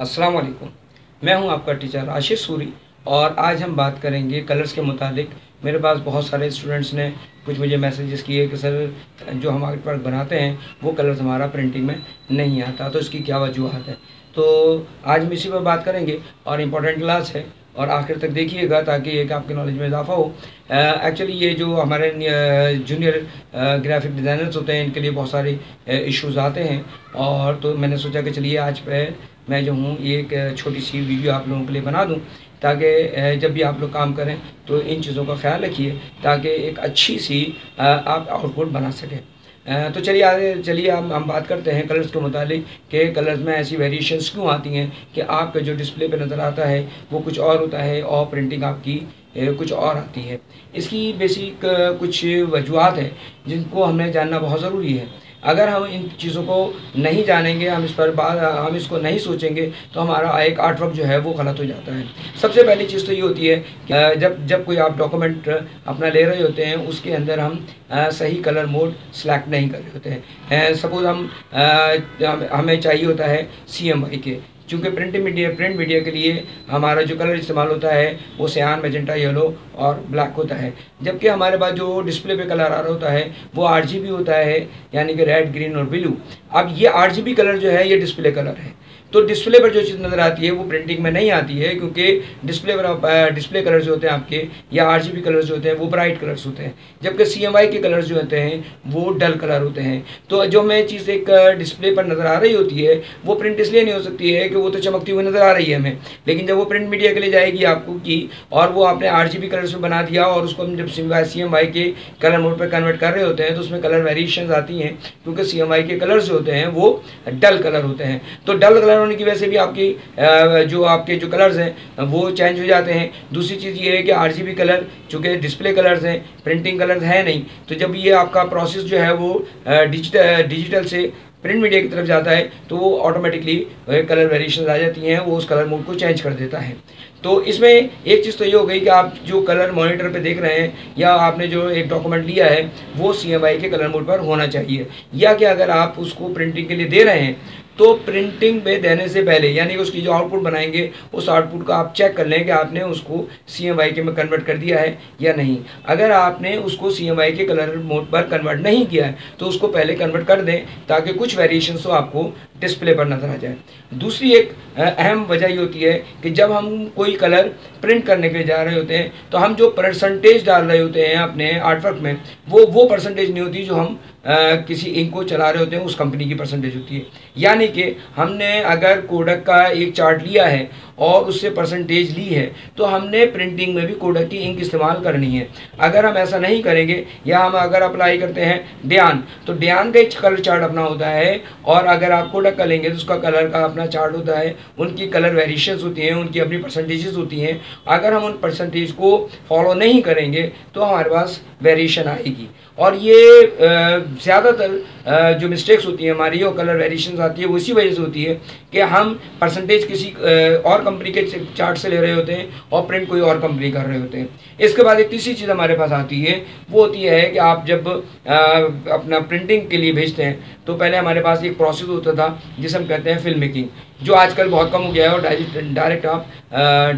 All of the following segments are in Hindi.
अस्सलाम वालेकुम मैं हूँ आपका टीचर आशीष सूरी और आज हम बात करेंगे कलर्स के मुतालिक। मेरे पास बहुत सारे स्टूडेंट्स ने कुछ मुझे मैसेजेस किए कि, सर, जो हम आर्ट वर्क बनाते हैं, वो कलर्स हमारा प्रिंटिंग में नहीं आता तो इसकी क्या वजूहत है? तो आज हम इसी पर बात करेंगे और इम्पोर्टेंट क्लास है। और आखिर तक देखिएगा ताकि एक आपके नॉलेज में इजाफा हो। एक्चुअली ये जो हमारे जूनियर ग्राफिक डिज़ाइनर्स होते हैं, इनके लिए बहुत सारे इश्यूज़ आते हैं। और तो मैंने सोचा कि चलिए आज पे मैं जो हूँ, ये एक छोटी सी वीडियो आप लोगों के लिए बना दूँ, ताकि जब भी आप लोग काम करें तो इन चीज़ों का ख्याल रखिए, ताकि एक अच्छी सी आप आउटपुट बना सकें। तो चलिए आगे, चलिए हम हम बात करते हैं कलर्स के मुतालिक कि कलर्स में ऐसी वेरिएशंस क्यों आती हैं कि आपका जो डिस्प्ले पे नज़र आता है, वो कुछ और होता है और प्रिंटिंग आपकी कुछ और आती है। इसकी बेसिक कुछ वजूहत है जिनको हमें जानना बहुत ज़रूरी है। अगर हम इन चीज़ों को नहीं जानेंगे, हम इस पर बात हम इसको नहीं सोचेंगे तो हमारा एक आर्टवर्क जो है वो गलत हो जाता है। सबसे पहली चीज़ तो ये होती है कि जब जब कोई आप डॉक्यूमेंट अपना ले रहे होते हैं, उसके अंदर हम सही कलर मोड सेलेक्ट नहीं कर रहे होते हैं। सपोज़ हम हमें चाहिए होता है सी के चूँकि प्रिंट मीडिया प्रिंट मीडिया के लिए हमारा जो कलर इस्तेमाल होता है, वो सियान मेजेंटा येलो और ब्लैक होता है। जबकि हमारे पास जो डिस्प्ले पे कलर आ रहा होता है, वो आर होता है, यानी कि रेड ग्रीन और ब्लू अब ये आर कलर जो है, ये डिस्प्ले कलर है। तो डिस्प्ले पर जो चीज़ नज़र आती है, वो प्रिंटिंग में नहीं आती है, क्योंकि डिस्प्ले पर डिस्प्ले कलर जो होते हैं आपके, या आर कलर्स जो होते हैं, वो ब्राइट कलर्स होते हैं। जबकि सी एम आई के कलर्स जो होते हैं, वो डल कलर होते हैं। तो जो मैं चीज़ एक डिस्प्ले पर नज़र आ रही होती है, वो प्रिंट इसलिए नहीं हो सकती है कि वो तो चमकती हुई नज़र आ रही है हमें। लेकिन जब वो प्रिंट मीडिया के लिए जाएगी आपको की, और वो आपने आर कलर्स में बना दिया, और उसको हम जब C M K colour mode पर कन्वर्ट कर रहे होते हैं तो उसमें कलर वेरिएशन आती हैं, क्योंकि सी एम आई के कलर्स जो होते हैं, वो डल कलर होते हैं। तो डल कलर होने की वजह से भी आपकी जो आपके जो कलर्स हैं, वो चेंज हो जाते हैं। दूसरी चीज़ ये है कि आर कलर चूँकि डिस्प्ले कलर्स हैं प्रिंटिंग कलर्स है नहीं तो जब ये आपका प्रोसेस जो है वो डिजिटल डिजिटल से प्रिंट मीडिया की तरफ़ जाता है तो वो ऑटोमेटिकली कलर वेरिएशन आ जाती हैं, वो उस कलर मोड को चेंज कर देता है। तो इसमें एक चीज़ तो ये हो गई कि आप जो कलर मॉनिटर पे देख रहे हैं, या आपने जो एक डॉक्यूमेंट लिया है, वो सी के कलर मोड पर होना चाहिए। या कि अगर आप उसको प्रिंटिंग के लिए दे रहे हैं तो प्रिंटिंग में देने से पहले, यानी कि उसकी जो आउटपुट बनाएँगे, उस आउटपुट का आप चेक कर लें कि आपने उसको सी एम वाई के में कन्वर्ट कर दिया है या नहीं। अगर आपने उसको सी एम वाई के कलर मोड पर कन्वर्ट नहीं किया है तो उसको पहले कन्वर्ट कर दें, ताकि कुछ वेरिएशन तो आपको डिस्प्ले पर नज़र आ जाए। दूसरी एक अहम वजह ये होती है कि जब हम कोई कलर प्रिंट करने के लिए जा रहे होते हैं तो हम जो परसेंटेज डाल रहे होते हैं अपने आर्टवर्क में, वो वो परसेंटेज नहीं होती जो हम किसी इंक को चला रहे होते हैं, उस कंपनी की परसेंटेज होती है। यानी कि हमने अगर कोडक का एक चार्ट लिया है और उससे परसेंटेज ली है तो हमने प्रिंटिंग में भी कोडक की इंक इस्तेमाल करनी है। अगर हम ऐसा नहीं करेंगे, या हम अगर अप्लाई करते हैं ड्यान तो ड्यान का एक कलर चार्ट अपना होता है और अगर आप कोडक का लेंगे तो उसका कलर का अपना चार्ट होता है। उनकी कलर वेरिएशंस होती हैं, उनकी अपनी परसेंटेजेस होती हैं। अगर हम उन परसेंटेज को फॉलो नहीं करेंगे तो हमारे पास वेरिएशन आएगी। और ये ज़्यादातर जो मिस्टेक्स होती हैं, हमारी और कलर वेरिएशन आती है, वो इसी वजह से होती है कि हम परसेंटेज किसी और कंपनी के चार्ट से ले रहे होते हैं और प्रिंट कोई और कंपनी कर रहे होते हैं। इसके बाद एक तीसरी चीज़ हमारे पास आती है, वो होती है कि आप जब अपना प्रिंटिंग के लिए भेजते हैं तो पहले हमारे पास एक प्रोसेस होता था, जिसे हम कहते हैं फ़िल्म मेकिंग जो आजकल बहुत कम हो गया है और डायरेक्ट आप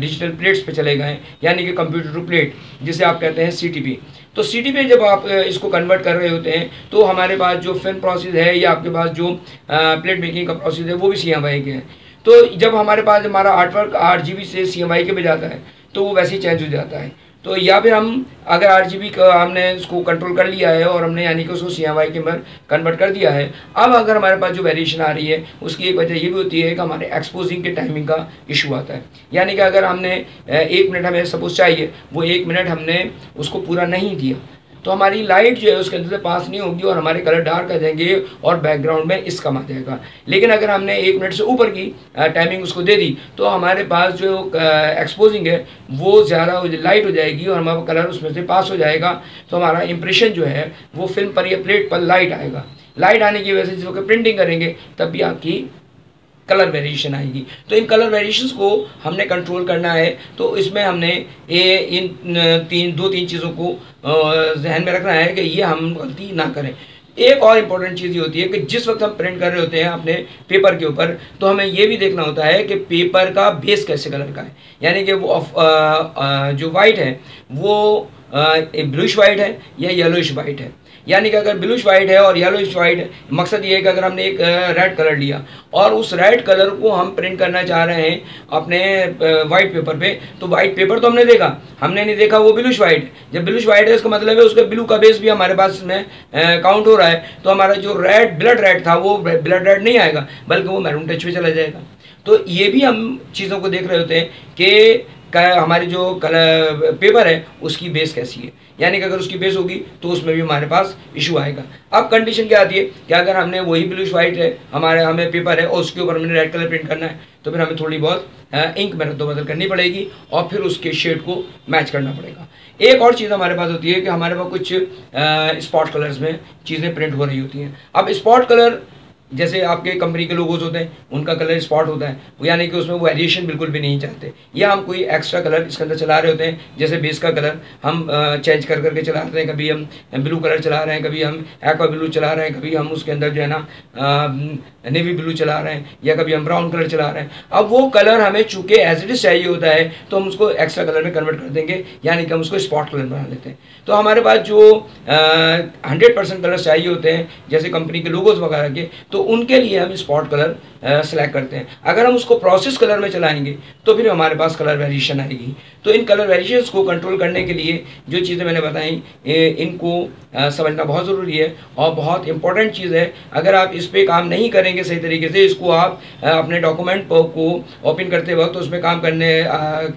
डिजिटल प्लेट्स पे चले गए यानी कि कंप्यूटर टू प्लेट जिसे आप कहते हैं सीटीपी तो सी पे जब आप इसको कन्वर्ट कर रहे होते हैं तो हमारे पास जो फिन प्रोसेस है या आपके पास जो प्लेट मेकिंग का प्रोसेस है, वो भी सी के है। तो जब हमारे पास हमारा आर्टवर्क आठ जी से सी एम आई के पे जाता है तो वो वैसे ही चेंज हो जाता है। तो या फिर हम, अगर आर जी का हमने उसको कंट्रोल कर लिया है और हमने यानी कि उसको सी एम वाई के अंदर कन्वर्ट कर दिया है, अब अगर हमारे पास जो वेरिएशन आ रही है, उसकी एक वजह ये भी होती है कि हमारे एक्सपोजिंग के टाइमिंग का इशू आता है। यानी कि अगर हमने एक मिनट हमें सपोज़ चाहिए, वो एक मिनट हमने उसको पूरा नहीं दिया। तो हमारी लाइट जो है उसके अंदर से पास नहीं होगी और हमारे कलर डार्क आ जाएँगे और बैकग्राउंड में इस कम आ जाएगा लेकिन अगर हमने एक मिनट से ऊपर की टाइमिंग उसको दे दी तो हमारे पास जो एक्सपोजिंग है, वो ज़्यादा लाइट हो जाएगी और हमारा कलर उसमें से पास हो जाएगा। तो हमारा इंप्रेशन जो है, वो फ़िल्म पर या प्लेट पर लाइट आएगा। लाइट आने की वजह से जब प्रिंटिंग करेंगे, तब भी आपकी कलर वेरिएशन आएगी। तो इन कलर वेरिएशन को हमने कंट्रोल करना है। तो इसमें हमने ये इन तीन दो तीन चीज़ों को जहन में रखना है कि ये हम गलती ना करें। एक और इम्पोर्टेंट चीज़ ये होती है कि जिस वक्त हम प्रिंट कर रहे होते हैं अपने पेपर के ऊपर तो हमें ये भी देखना होता है कि पेपर का बेस कैसे कलर का है। यानी कि वो आ, आ, जो वाइट है वो ब्लूश वाइट है या येलोइश वाइट है। यानी कि अगर ब्लूश वाइट है और येलोइश वाइट है, मकसद ये है कि अगर हमने एक रेड कलर लिया और उस रेड कलर को हम प्रिंट करना चाह रहे हैं अपने वाइट पेपर पे तो वाइट पेपर तो हमने देखा। हमने नहीं देखा वो ब्लूश वाइट जब ब्लूश वाइट है, इसका मतलब है उसका ब्लू का बेस भी हमारे पास में काउंट हो रहा है तो हमारा जो रेड ब्लड रेड था, वो ब्लड रेड नहीं आएगा, बल्कि वो मैरून टच में चला जाएगा। तो ये भी हम चीज़ों को देख रहे होते हैं कि हमारी जो पेपर है, उसकी बेस कैसी है? यानी कि अगर उसकी बेस होगी तो उसमें भी हमारे पास इशू आएगा। अब कंडीशन क्या आती है? कि अगर हमने वही ब्लूश वाइट है, हमारे, हमें पेपर है, और उसके ऊपर हमने रेड कलर प्रिंट करना है तो फिर हमें थोड़ी बहुत इंक मेहनत तो बदल करनी पड़ेगी, और फिर उसके शेड को मैच करना पड़ेगा। एक और चीज़ हमारे पास होती है कि हमारे पास कुछ स्पॉट कलर्स में चीज़ें प्रिंट हो रही होती हैं। अब स्पॉट कलर जैसे आपके कंपनी के लोगोज होते हैं, उनका कलर स्पॉट होता है यानी कि उसमें वो वेरिएशन बिल्कुल भी नहीं चाहते। या हम कोई एक्स्ट्रा कलर इसके अंदर चला रहे होते हैं, जैसे बेस का कलर हम चेंज कर करके चला रहे हैं, कभी हम ब्लू कलर चला रहे हैं, कभी हम एक्वा ब्लू चला रहे हैं, कभी हम उसके अंदर जो है ना नेवी ब्लू चला रहे हैं, या कभी हम ब्राउन कलर चला रहे हैं। अब वो कलर हमें चूँकि एज इट इज़ चाहिए होता है तो हम उसको एक्स्ट्रा कलर में कन्वर्ट कर देंगे, यानी कि हम उसको स्पॉट कलर बना लेते हैं। तो हमारे पास जो हंड्रेड कलर चाहिए होते हैं, जैसे कंपनी के लोगोज वगैरह के तो उनके लिए हम स्पॉट कलर सेलेक्ट करते हैं। अगर हम उसको प्रोसेस कलर में चलाएँगे तो फिर हमारे पास कलर वेरिएशन आएगी। तो इन कलर वेरिएशन को कंट्रोल करने के लिए जो चीज़ें मैंने बताई इनको समझना बहुत ज़रूरी है और बहुत इंपॉर्टेंट चीज़ है। अगर आप इस पर काम नहीं करेंगे सही तरीके से, इसको आप अपने डॉक्यूमेंट को ओपन करते वक्त तो उसमें काम करने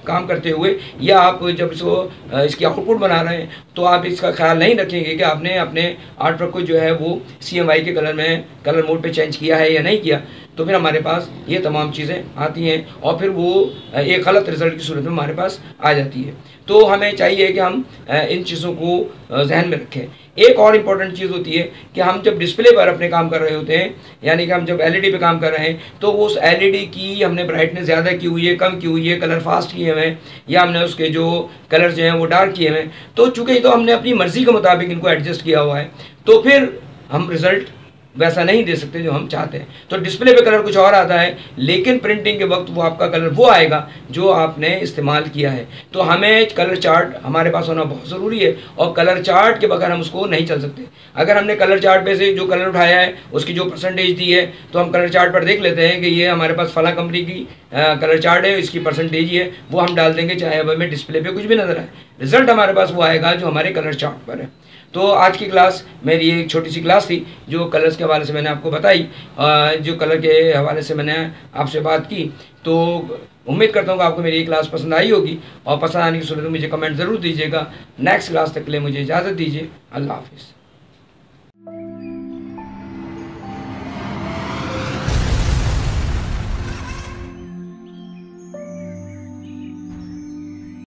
काम करते हुए, या आप जब इसको इसकी आउटपुट बना रहे हैं तो आप इसका ख्याल नहीं रखेंगे कि आपने अपने आर्ट वर्क को जो है वो सी के कलर में कलर मोड पे चेंज किया है या नहीं किया तो फिर हमारे पास ये तमाम चीज़ें आती हैं और फिर वो एक गलत रिज़ल्ट की सूरत में हमारे पास आ जाती है। तो हमें चाहिए कि हम इन चीज़ों को जहन में रखें। एक और इंपॉर्टेंट चीज़ होती है कि हम जब डिस्प्ले पर अपने काम कर रहे होते हैं, यानी कि हम जब एलईडी पे काम कर रहे हैं तो उस एलईडी की हमने ब्राइटनेस ज़्यादा की हुई है, कम की हुई है कलर फास्ट किए हुए हैं, या हमने उसके जो कलर जो हैं वो डार्क किए हुए हैं तो चूँकि तो हमने अपनी मर्ज़ी के मुताबिक इनको एडजस्ट किया हुआ है तो फिर हम रिज़ल्ट वैसा नहीं दे सकते जो हम चाहते हैं। तो डिस्प्ले पे कलर कुछ और आता है लेकिन प्रिंटिंग के वक्त वो आपका कलर वो आएगा जो आपने इस्तेमाल किया है। तो हमें कलर चार्ट हमारे पास होना बहुत ज़रूरी है और कलर चार्ट के बगैर हम उसको नहीं चल सकते। अगर हमने कलर चार्ट पे से जो कलर उठाया है उसकी जो परसेंटेज दी है तो हम कलर चार्ट पर देख लेते हैं कि ये हमारे पास फला कंपनी की आ, कलर चार्ट है इसकी परसेंटेज ही है वो हम डाल देंगे चाहे हमें डिस्प्ले पर कुछ भी नज़र आए। रिज़ल्ट हमारे पास वो आएगा जो हमारे कलर चार्ट पर है। तो आज की क्लास मेरी एक छोटी सी क्लास थी, जो कलर्स के हवाले से मैंने आपको बताई जो कलर के हवाले से मैंने आपसे बात की। तो उम्मीद करता हूँ कि आपको मेरी ये क्लास पसंद आई होगी और पसंद आने की सूरत में मुझे कमेंट ज़रूर दीजिएगा। नेक्स्ट क्लास तक के लिए मुझे इजाज़त दीजिए। अल्लाह हाफिज़।